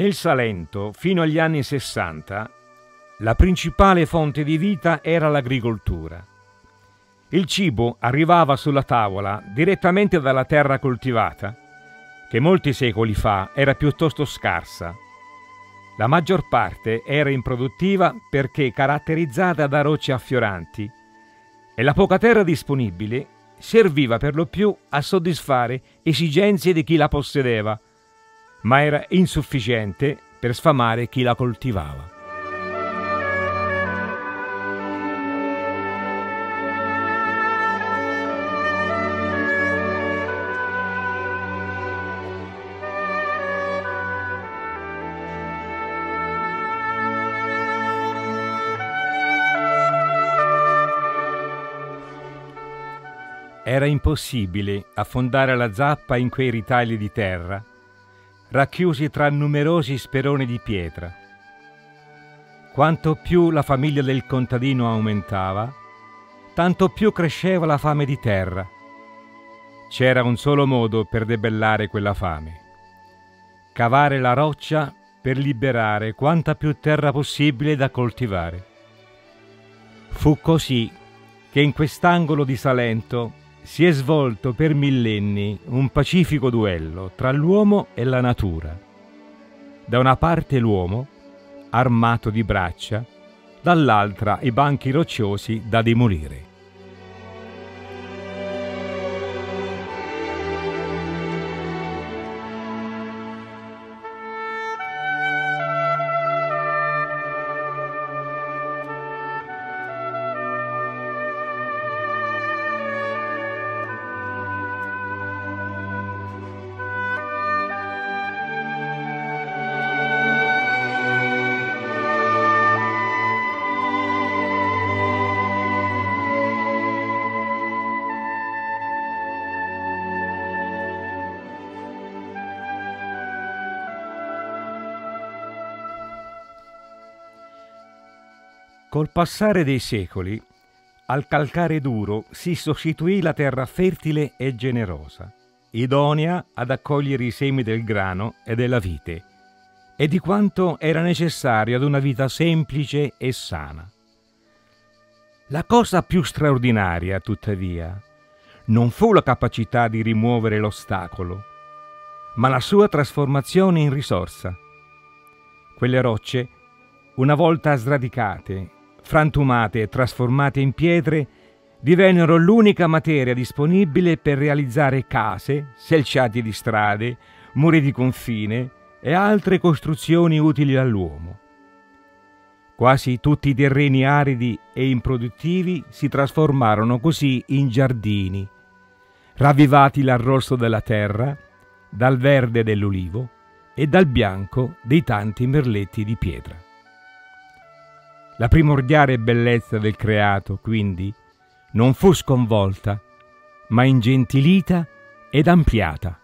Nel Salento, fino agli anni 60, la principale fonte di vita era l'agricoltura. Il cibo arrivava sulla tavola direttamente dalla terra coltivata, che molti secoli fa era piuttosto scarsa. La maggior parte era improduttiva perché caratterizzata da rocce affioranti e la poca terra disponibile serviva per lo più a soddisfare esigenze di chi la possedeva, ma era insufficiente per sfamare chi la coltivava. Era impossibile affondare la zappa in quei ritagli di terra, racchiusi tra numerosi speroni di pietra. Quanto più la famiglia del contadino aumentava, tanto più cresceva la fame di terra. C'era un solo modo per debellare quella fame. Cavare la roccia per liberare quanta più terra possibile da coltivare. Fu così che in quest'angolo di Salento si è svolto per millenni un pacifico duello tra l'uomo e la natura. Da una parte l'uomo, armato di braccia, dall'altra i banchi rocciosi da demolire. Col passare dei secoli, al calcare duro si sostituì la terra fertile e generosa, idonea ad accogliere i semi del grano e della vite, e di quanto era necessario ad una vita semplice e sana. La cosa più straordinaria, tuttavia, non fu la capacità di rimuovere l'ostacolo, ma la sua trasformazione in risorsa. Quelle rocce, una volta sradicate, frantumate e trasformate in pietre, divennero l'unica materia disponibile per realizzare case, selciati di strade, muri di confine e altre costruzioni utili all'uomo. Quasi tutti i terreni aridi e improduttivi si trasformarono così in giardini, ravvivati dal rosso della terra, dal verde dell'olivo e dal bianco dei tanti merletti di pietra. La primordiale bellezza del creato, quindi, non fu sconvolta, ma ingentilita ed ampliata.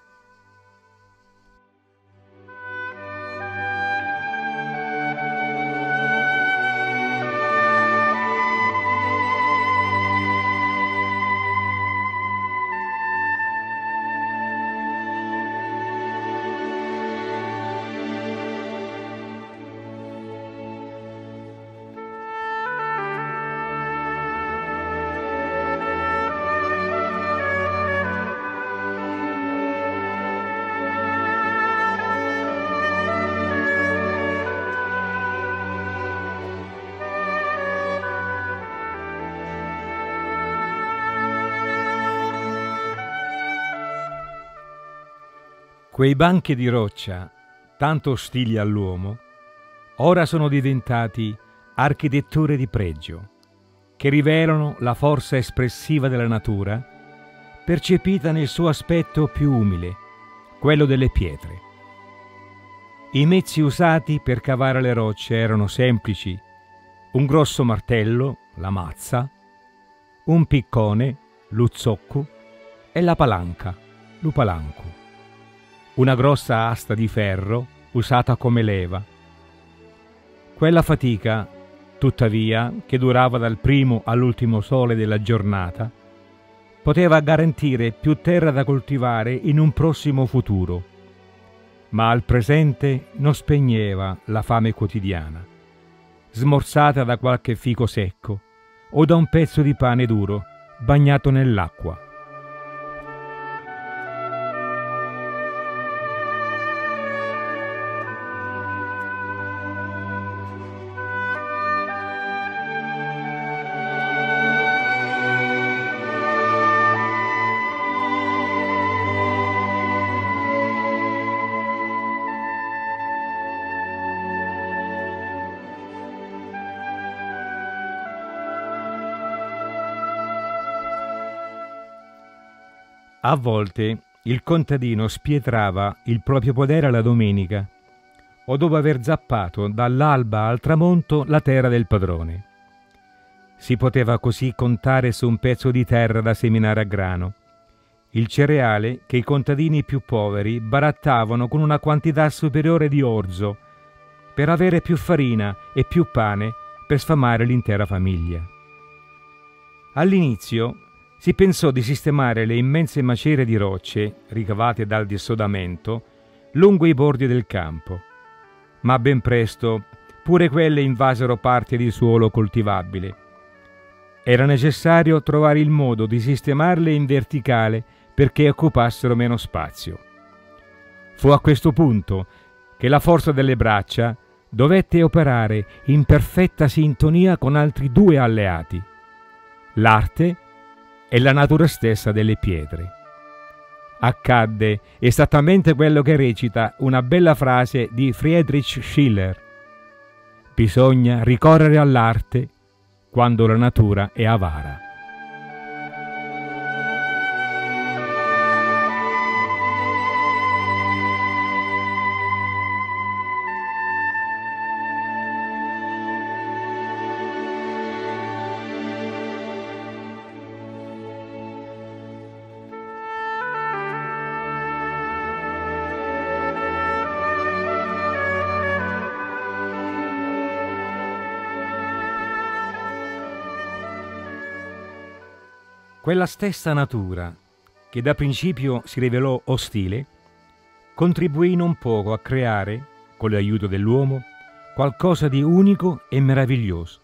Quei banchi di roccia, tanto ostili all'uomo, ora sono diventati architetture di pregio, che rivelano la forza espressiva della natura, percepita nel suo aspetto più umile, quello delle pietre. I mezzi usati per cavare le rocce erano semplici, un grosso martello, la mazza, un piccone, l'uzzocco, e la palanca, l'upalanco una grossa asta di ferro usata come leva. Quella fatica, tuttavia, che durava dal primo all'ultimo sole della giornata, poteva garantire più terra da coltivare in un prossimo futuro. ma al presente non spegneva la fame quotidiana, smorzata da qualche fico secco o da un pezzo di pane duro bagnato nell'acqua. Volte il contadino spietrava il proprio podere alla domenica o dopo aver zappato dall'alba al tramonto la terra del padrone. Si poteva così contare su un pezzo di terra da seminare a grano, il cereale che i contadini più poveri barattavano con una quantità superiore di orzo per avere più farina e più pane per sfamare l'intera famiglia. All'inizio si pensò di sistemare le immense macerie di rocce, ricavate dal dissodamento, lungo i bordi del campo, ma ben presto pure quelle invasero parte di suolo coltivabile. Era necessario trovare il modo di sistemarle in verticale perché occupassero meno spazio. Fu a questo punto che la forza delle braccia dovette operare in perfetta sintonia con altri due alleati, l'arte e la natura stessa delle pietre. Accadde esattamente quello che recita una bella frase di Friedrich Schiller. Bisogna ricorrere all'arte quando la natura è avara. Quella stessa natura, che da principio si rivelò ostile, contribuì non poco a creare, con l'aiuto dell'uomo, qualcosa di unico e meraviglioso.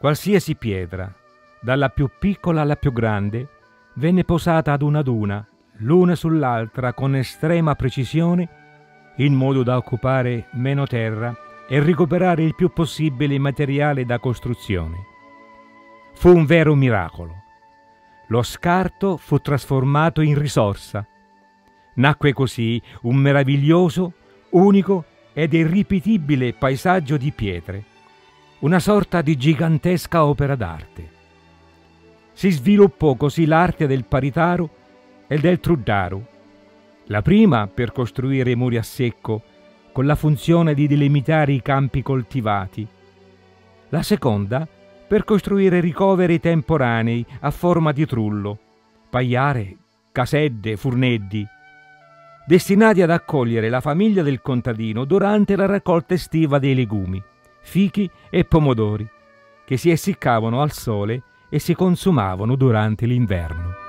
Qualsiasi pietra, dalla più piccola alla più grande, venne posata ad una ad una, l'una sull'altra con estrema precisione, in modo da occupare meno terra e recuperare il più possibile il materiale da costruzione. Fu un vero miracolo. Lo scarto fu trasformato in risorsa. Nacque così un meraviglioso, unico ed irripetibile paesaggio di pietre, una sorta di gigantesca opera d'arte. Si sviluppò così l'arte del paritaro e del truddaru, la prima per costruire i muri a secco, con la funzione di delimitare i campi coltivati, la seconda per costruire ricoveri temporanei a forma di trullo, pagliare, casedde, furneddi, destinati ad accogliere la famiglia del contadino durante la raccolta estiva dei legumi, fichi e pomodori, che si essiccavano al sole e si consumavano durante l'inverno.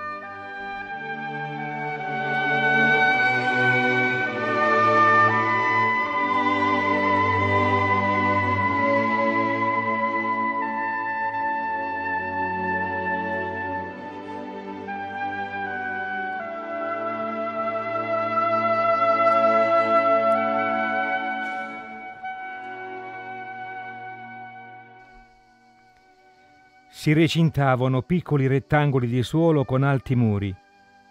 Si recintavano piccoli rettangoli di suolo con alti muri,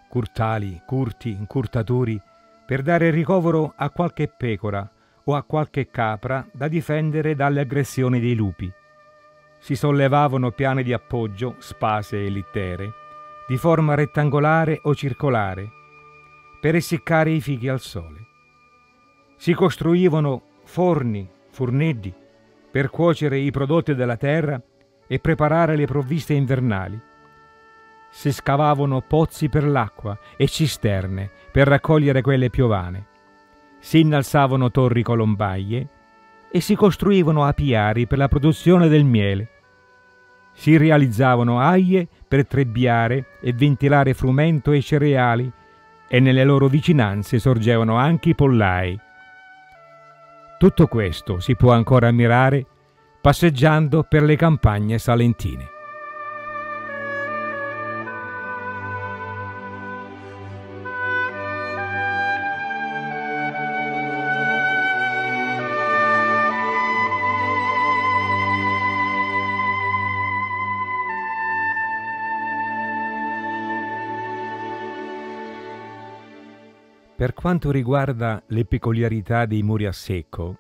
curtali, curti, incurtaturi, per dare ricovero a qualche pecora o a qualche capra da difendere dalle aggressioni dei lupi. Si sollevavano piani di appoggio, spase e littere, di forma rettangolare o circolare, per essiccare i fichi al sole. Si costruivano forni, forneddi, per cuocere i prodotti della terra e preparare le provviste invernali. Si scavavano pozzi per l'acqua e cisterne per raccogliere quelle piovane. Si innalzavano torri colombaie e si costruivano apiari per la produzione del miele. Si realizzavano aie per trebbiare e ventilare frumento e cereali e nelle loro vicinanze sorgevano anche i pollai. Tutto questo si può ancora ammirare passeggiando per le campagne salentine. Per quanto riguarda le peculiarità dei muri a secco,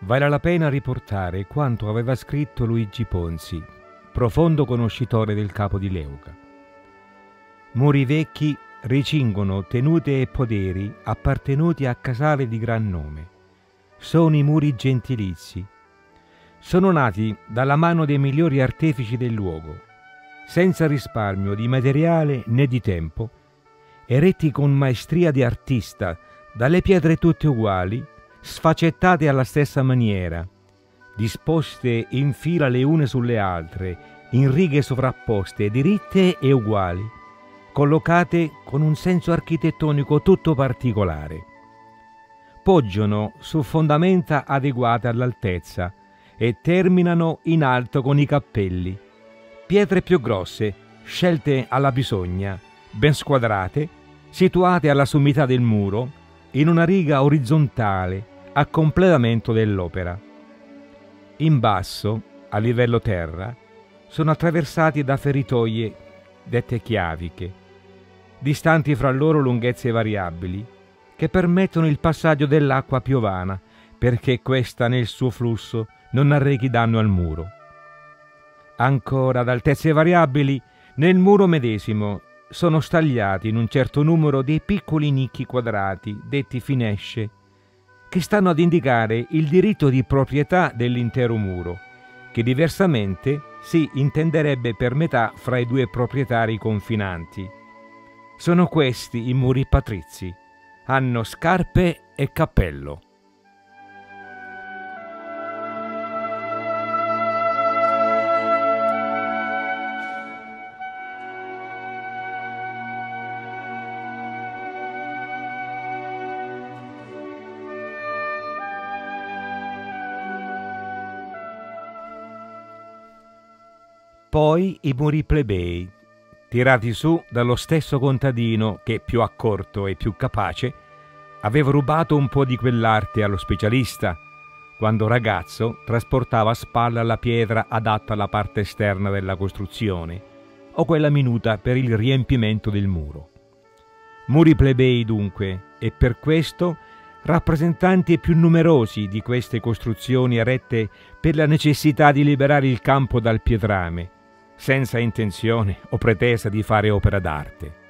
vale la pena riportare quanto aveva scritto Luigi Ponzi, profondo conoscitore del capo di Leuca. Muri vecchi ricingono tenute e poderi appartenuti a casale di gran nome. Sono i muri gentilizi. Sono nati dalla mano dei migliori artefici del luogo, senza risparmio di materiale né di tempo, eretti con maestria di artista, dalle pietre tutte uguali, sfacettate alla stessa maniera, disposte in fila le une sulle altre, in righe sovrapposte, diritte e uguali, collocate con un senso architettonico tutto particolare. Poggiano su fondamenta adeguate all'altezza e terminano in alto con i cappelli, pietre più grosse, scelte alla bisogna, ben squadrate, situate alla sommità del muro, in una riga orizzontale a completamento dell'opera. In basso, a livello terra, sono attraversati da feritoie dette chiaviche, distanti fra loro lunghezze variabili, che permettono il passaggio dell'acqua piovana perché questa nel suo flusso non arrechi danno al muro. Ancora ad altezze variabili, nel muro medesimo sono stagliati in un certo numero dei piccoli nicchi quadrati, detti finesce, che stanno ad indicare il diritto di proprietà dell'intero muro, che diversamente si intenderebbe per metà fra i due proprietari confinanti. Sono questi i muri patrizi. Hanno scarpe e cappello. Poi i muri plebei, tirati su dallo stesso contadino che, più accorto e più capace, aveva rubato un po' di quell'arte allo specialista, quando ragazzo trasportava a spalla la pietra adatta alla parte esterna della costruzione, o quella minuta per il riempimento del muro. Muri plebei dunque, e per questo rappresentanti più numerosi di queste costruzioni erette per la necessità di liberare il campo dal pietrame, senza intenzione o pretesa di fare opera d'arte.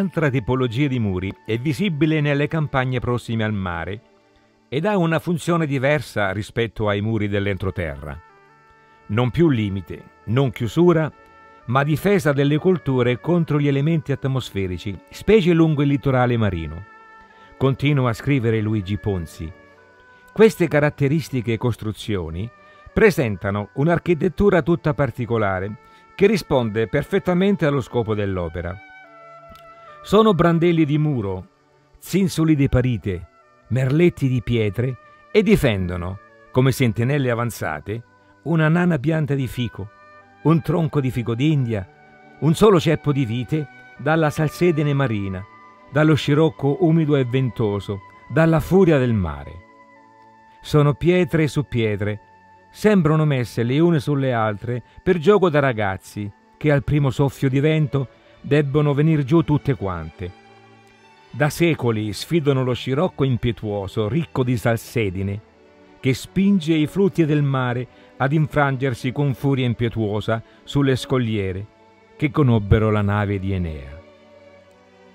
Un'altra tipologia di muri è visibile nelle campagne prossime al mare ed ha una funzione diversa rispetto ai muri dell'entroterra. Non più limite, non chiusura, ma difesa delle colture contro gli elementi atmosferici, specie lungo il litorale marino. Continua a scrivere Luigi Ponzi. Queste caratteristiche costruzioni presentano un'architettura tutta particolare che risponde perfettamente allo scopo dell'opera. Sono brandelli di muro, zinsoli di parite, merletti di pietre e difendono, come sentinelle avanzate, una nana pianta di fico, un tronco di fico d'India, un solo ceppo di vite dalla salsedine marina, dallo scirocco umido e ventoso, dalla furia del mare. Sono pietre su pietre, sembrano messe le une sulle altre per gioco da ragazzi che al primo soffio di vento debbono venir giù tutte quante. Da secoli sfidano lo scirocco impetuoso, ricco di salsedine, che spinge i flutti del mare ad infrangersi con furia impetuosa sulle scogliere, che conobbero la nave di Enea.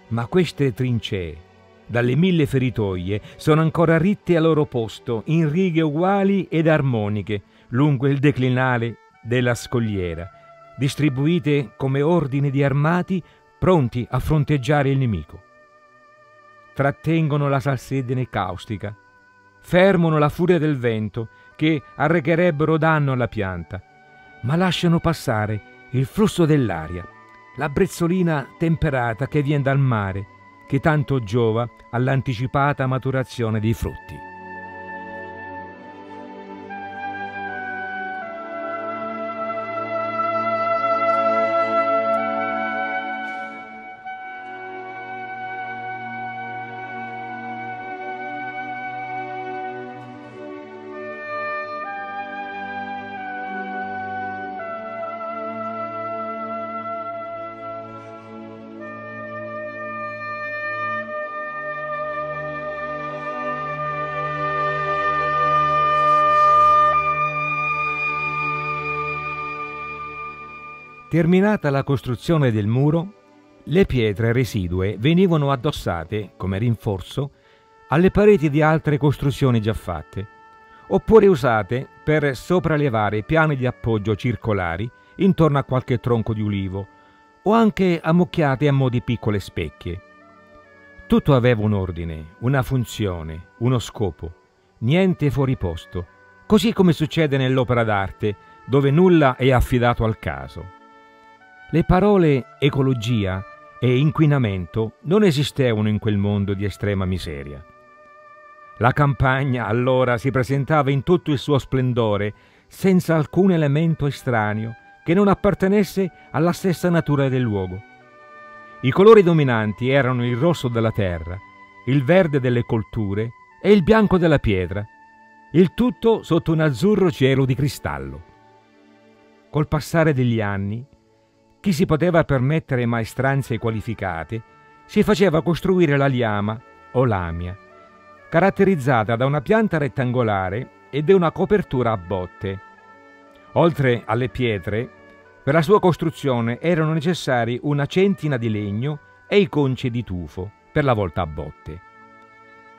Ma queste trincee, dalle mille feritoie, sono ancora ritte al loro posto in righe uguali ed armoniche lungo il declinale della scogliera, distribuite come ordini di armati pronti a fronteggiare il nemico. Trattengono la salsedine caustica, fermano la furia del vento che arrecherebbero danno alla pianta, ma lasciano passare il flusso dell'aria, la brezzolina temperata che viene dal mare, che tanto giova all'anticipata maturazione dei frutti. Terminata la costruzione del muro, le pietre residue venivano addossate, come rinforzo, alle pareti di altre costruzioni già fatte, oppure usate per sopraelevare piani di appoggio circolari intorno a qualche tronco di ulivo, o anche ammucchiate a mo' di piccole specchie. Tutto aveva un ordine, una funzione, uno scopo, niente fuori posto, così come succede nell'opera d'arte, dove nulla è affidato al caso. Le parole ecologia e inquinamento non esistevano in quel mondo di estrema miseria. La campagna allora si presentava in tutto il suo splendore, senza alcun elemento estraneo che non appartenesse alla stessa natura del luogo. I colori dominanti erano il rosso della terra, il verde delle colture e il bianco della pietra, il tutto sotto un azzurro cielo di cristallo. Col passare degli anni, chi si poteva permettere maestranze qualificate si faceva costruire la liama o lamia, caratterizzata da una pianta rettangolare e da una copertura a botte. Oltre alle pietre, per la sua costruzione erano necessari una centina di legno e i conci di tufo per la volta a botte.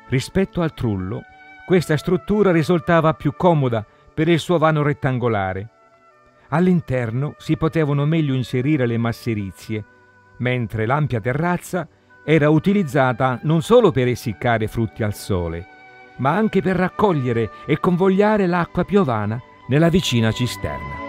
Rispetto al trullo, questa struttura risultava più comoda per il suo vano rettangolare All'interno si potevano meglio inserire le masserizie, mentre l'ampia terrazza era utilizzata non solo per essiccare frutti al sole, ma anche per raccogliere e convogliare l'acqua piovana nella vicina cisterna.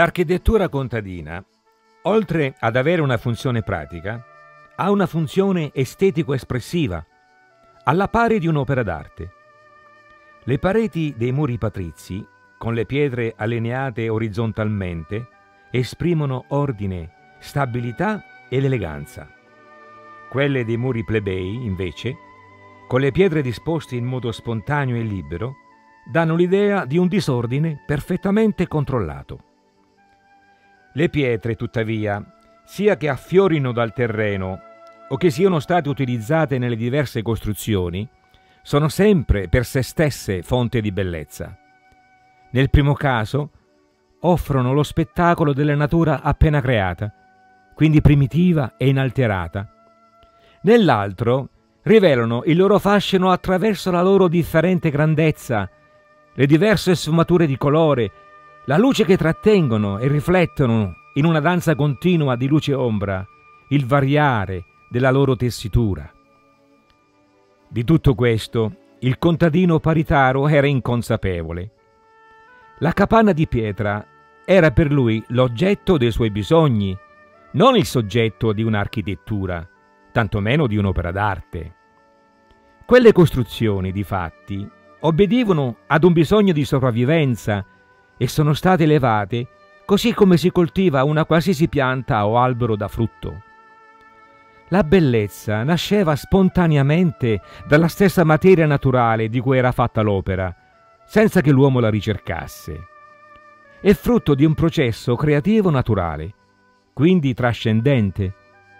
L'architettura contadina, oltre ad avere una funzione pratica, ha una funzione estetico-espressiva, alla pari di un'opera d'arte. Le pareti dei muri patrizi, con le pietre allineate orizzontalmente, esprimono ordine, stabilità ed eleganza. Quelle dei muri plebei, invece, con le pietre disposte in modo spontaneo e libero, danno l'idea di un disordine perfettamente controllato. Le pietre, tuttavia, sia che affiorino dal terreno o che siano state utilizzate nelle diverse costruzioni, sono sempre per se stesse fonte di bellezza. Nel primo caso, offrono lo spettacolo della natura appena creata, quindi primitiva e inalterata. Nell'altro, rivelano il loro fascino attraverso la loro differente grandezza, le diverse sfumature di colore, la luce che trattengono e riflettono in una danza continua di luce e ombra, il variare della loro tessitura. Di tutto questo il contadino paritaro era inconsapevole. La capanna di pietra era per lui l'oggetto dei suoi bisogni, non il soggetto di un'architettura, tantomeno di un'opera d'arte. Quelle costruzioni, di fatti, obbedivano ad un bisogno di sopravvivenza e sono state elevate così come si coltiva una qualsiasi pianta o albero da frutto. La bellezza nasceva spontaneamente dalla stessa materia naturale di cui era fatta l'opera, senza che l'uomo la ricercasse. È frutto di un processo creativo naturale, quindi trascendente,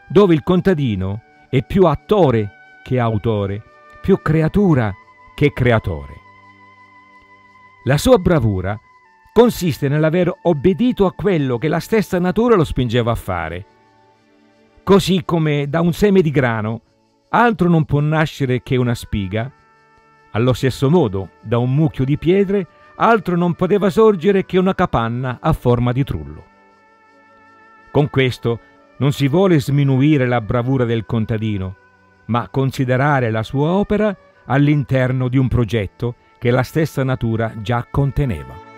dove il contadino è più attore che autore, più creatura che creatore. La sua bravura consiste nell'aver obbedito a quello che la stessa natura lo spingeva a fare, Così come da un seme di grano altro non può nascere che una spiga, allo stesso modo da un mucchio di pietre altro non poteva sorgere che una capanna a forma di trullo. Con questo non si vuole sminuire la bravura del contadino, ma considerare la sua opera all'interno di un progetto che la stessa natura già conteneva.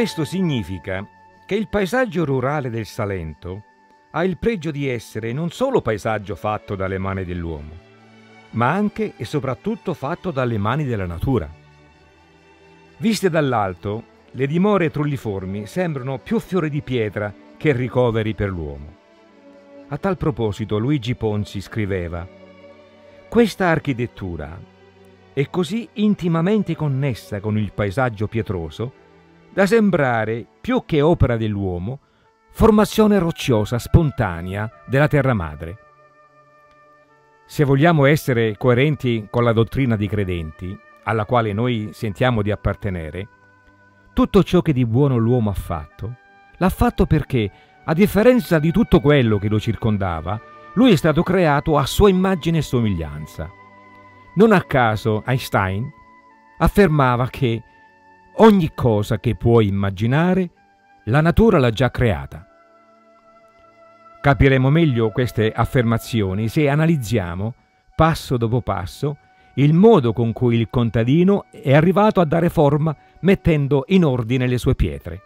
Questo significa che il paesaggio rurale del Salento ha il pregio di essere non solo paesaggio fatto dalle mani dell'uomo, ma anche e soprattutto fatto dalle mani della natura. Viste dall'alto, le dimore trulliformi sembrano più fiori di pietra che ricoveri per l'uomo. A tal proposito Luigi Ponzi scriveva Questa architettura è così intimamente connessa con il paesaggio pietroso da sembrare, più che opera dell'uomo, formazione rocciosa spontanea della terra madre. Se vogliamo essere coerenti con la dottrina dei credenti, alla quale noi sentiamo di appartenere, tutto ciò che di buono l'uomo ha fatto, l'ha fatto perché, a differenza di tutto quello che lo circondava, lui è stato creato a sua immagine e somiglianza. Non a caso Einstein affermava che Ogni cosa che puoi immaginare, la natura l'ha già creata. Capiremo meglio queste affermazioni se analizziamo, passo dopo passo, il modo con cui il contadino è arrivato a dare forma mettendo in ordine le sue pietre.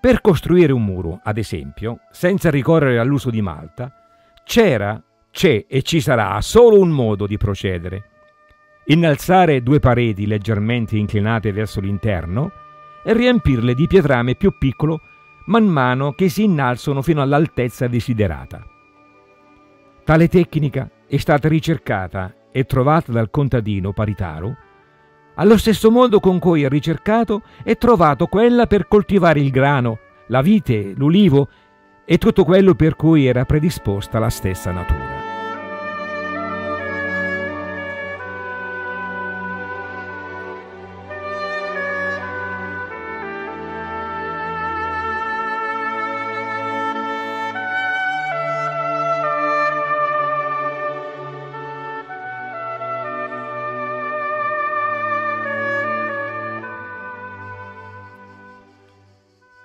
Per costruire un muro, ad esempio, senza ricorrere all'uso di malta, c'era, c'è e ci sarà solo un modo di procedere, innalzare due pareti leggermente inclinate verso l'interno e riempirle di pietrame più piccolo man mano che si innalzano fino all'altezza desiderata. Tale tecnica è stata ricercata e trovata dal contadino Paritaro, allo stesso modo con cui ha ricercato e trovato quella per coltivare il grano, la vite, l'ulivo e tutto quello per cui era predisposta la stessa natura.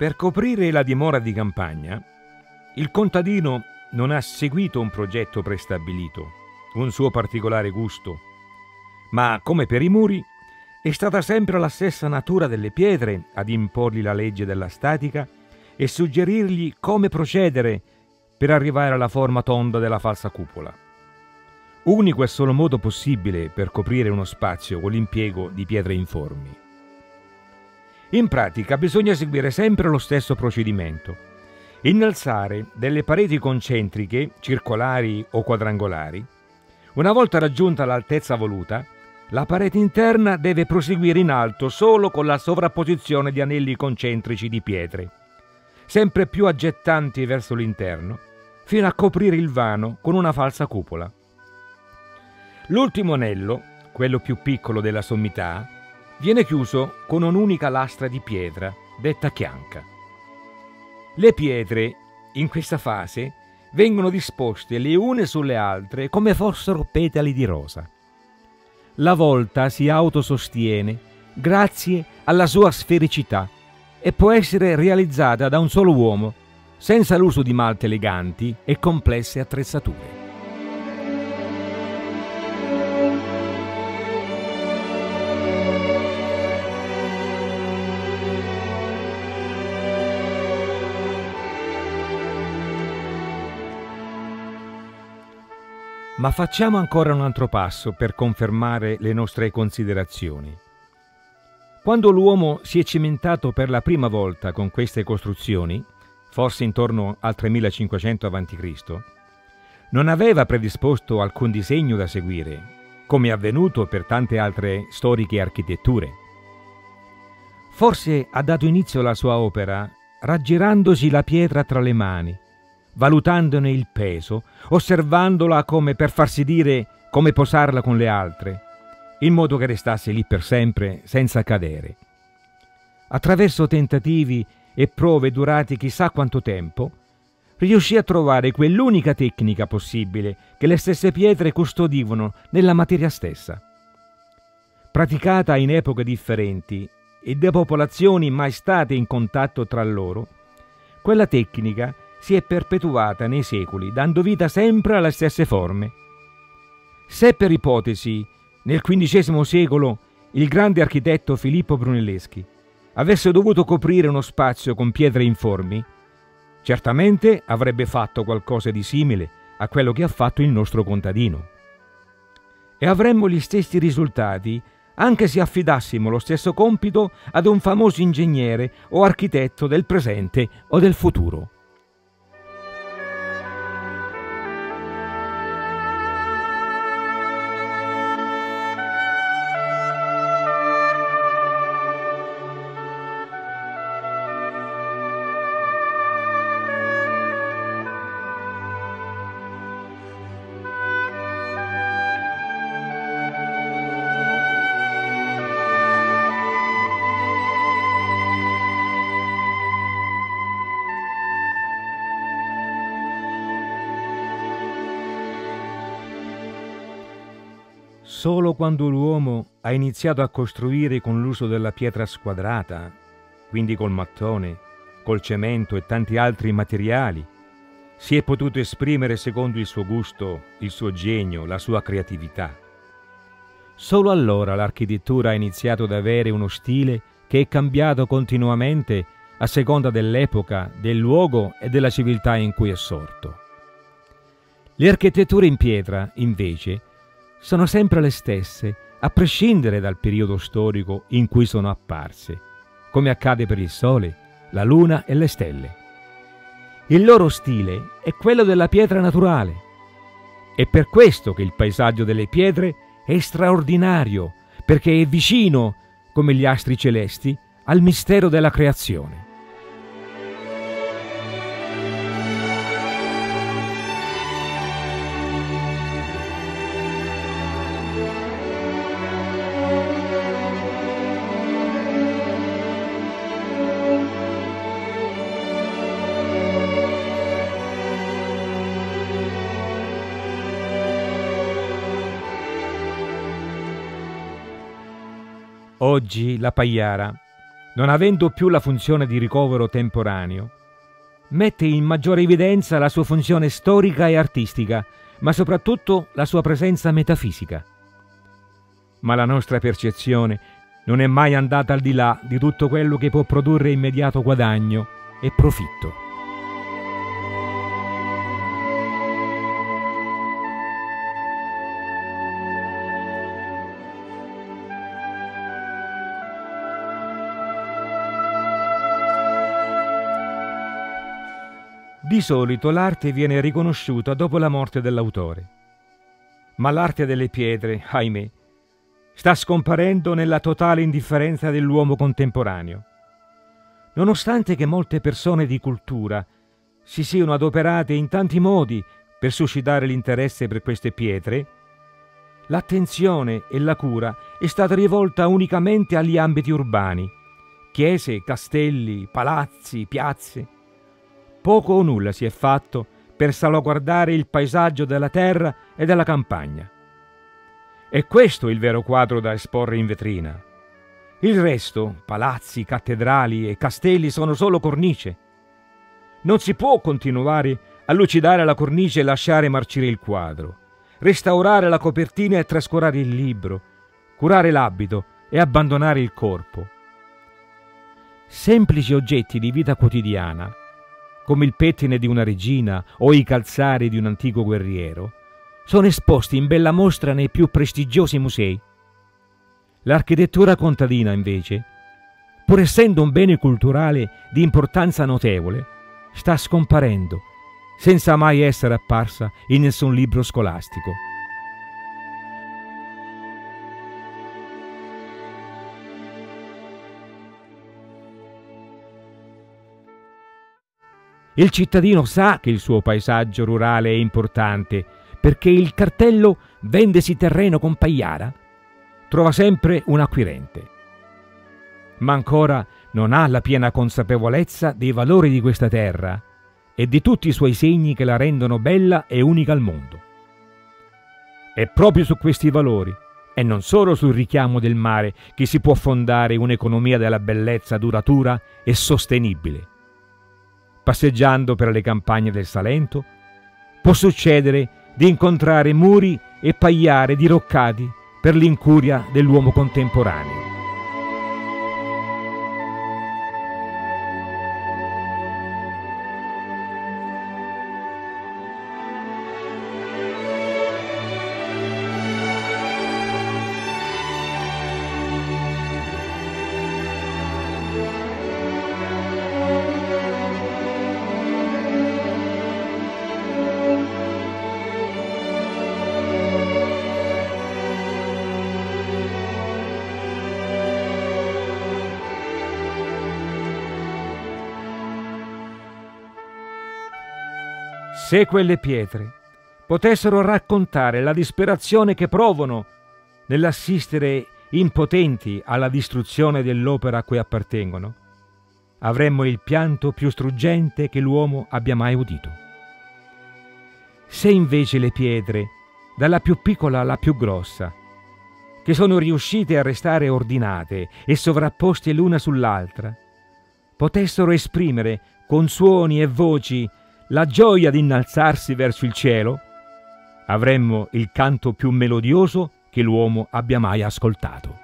Per coprire la dimora di campagna, il contadino non ha seguito un progetto prestabilito, un suo particolare gusto, ma, come per i muri, è stata sempre la stessa natura delle pietre ad imporgli la legge della statica e suggerirgli come procedere per arrivare alla forma tonda della falsa cupola. Unico e solo modo possibile per coprire uno spazio con l'impiego di pietre informi. In pratica bisogna seguire sempre lo stesso procedimento. Innalzare delle pareti concentriche, circolari o quadrangolari. Una volta raggiunta l'altezza voluta, la parete interna deve proseguire in alto solo con la sovrapposizione di anelli concentrici di pietre, sempre più aggettanti verso l'interno, fino a coprire il vano con una falsa cupola. L'ultimo anello, quello più piccolo della sommità, viene chiuso con un'unica lastra di pietra, detta chianca. Le pietre, in questa fase, vengono disposte le une sulle altre come fossero petali di rosa. La volta si autosostiene grazie alla sua sfericità e può essere realizzata da un solo uomo, senza l'uso di malte eleganti e complesse attrezzature. Ma facciamo ancora un altro passo per confermare le nostre considerazioni. Quando l'uomo si è cimentato per la prima volta con queste costruzioni, forse intorno al 3500 a.C., non aveva predisposto alcun disegno da seguire, come è avvenuto per tante altre storiche architetture. Forse ha dato inizio alla sua opera raggirandosi la pietra tra le mani, valutandone il peso, osservandola come per farsi dire come posarla con le altre, in modo che restasse lì per sempre senza cadere. Attraverso tentativi e prove durati chissà quanto tempo, riuscì a trovare quell'unica tecnica possibile che le stesse pietre custodivano nella materia stessa. Praticata in epoche differenti e da popolazioni mai state in contatto tra loro, quella tecnica si è perpetuata nei secoli, dando vita sempre alle stesse forme. Se per ipotesi nel XV secolo il grande architetto Filippo Brunelleschi avesse dovuto coprire uno spazio con pietre informi, certamente avrebbe fatto qualcosa di simile a quello che ha fatto il nostro contadino. E avremmo gli stessi risultati anche se affidassimo lo stesso compito ad un famoso ingegnere o architetto del presente o del futuro. Quando l'uomo ha iniziato a costruire con l'uso della pietra squadrata, quindi col mattone, col cemento e tanti altri materiali, si è potuto esprimere secondo il suo gusto, il suo genio, la sua creatività. Solo allora l'architettura ha iniziato ad avere uno stile che è cambiato continuamente a seconda dell'epoca, del luogo e della civiltà in cui è sorto. Le architetture in pietra, invece, sono sempre le stesse, a prescindere dal periodo storico in cui sono apparse, come accade per il Sole, la Luna e le stelle. Il loro stile è quello della pietra naturale. È per questo che il paesaggio delle pietre è straordinario, perché è vicino, come gli astri celesti, al mistero della creazione. Oggi la Pagliara, non avendo più la funzione di ricovero temporaneo, mette in maggiore evidenza la sua funzione storica e artistica, ma soprattutto la sua presenza metafisica. Ma la nostra percezione non è mai andata al di là di tutto quello che può produrre immediato guadagno e profitto. Solito l'arte viene riconosciuta dopo la morte dell'autore. Ma l'arte delle pietre, ahimè, sta scomparendo nella totale indifferenza dell'uomo contemporaneo. Nonostante che molte persone di cultura si siano adoperate in tanti modi per suscitare l'interesse per queste pietre, l'attenzione e la cura è stata rivolta unicamente agli ambiti urbani, chiese, castelli, palazzi, piazze, poco o nulla si è fatto per salvaguardare il paesaggio della terra e della campagna. È questo il vero quadro da esporre in vetrina. Il resto, palazzi, cattedrali e castelli, sono solo cornice. Non si può continuare a lucidare la cornice e lasciare marcire il quadro, restaurare la copertina e trascurare il libro, curare l'abito e abbandonare il corpo. Semplici oggetti di vita quotidiana come il pettine di una regina o i calzari di un antico guerriero, sono esposti in bella mostra nei più prestigiosi musei. L'architettura contadina, invece, pur essendo un bene culturale di importanza notevole, sta scomparendo, senza mai essere apparsa in nessun libro scolastico. Il cittadino sa che il suo paesaggio rurale è importante perché il cartello vendesi terreno con pagliara trova sempre un acquirente. Ma ancora non ha la piena consapevolezza dei valori di questa terra e di tutti i suoi segni che la rendono bella e unica al mondo. È proprio su questi valori e non solo sul richiamo del mare che si può fondare un'economia della bellezza duratura e sostenibile passeggiando per le campagne del Salento, può succedere di incontrare muri e pagliare diroccati per l'incuria dell'uomo contemporaneo. Se quelle pietre potessero raccontare la disperazione che provano nell'assistere impotenti alla distruzione dell'opera a cui appartengono, avremmo il pianto più struggente che l'uomo abbia mai udito. Se invece le pietre, dalla più piccola alla più grossa, che sono riuscite a restare ordinate e sovrapposte l'una sull'altra, potessero esprimere con suoni e voci la gioia di innalzarsi verso il cielo, avremmo il canto più melodioso che l'uomo abbia mai ascoltato.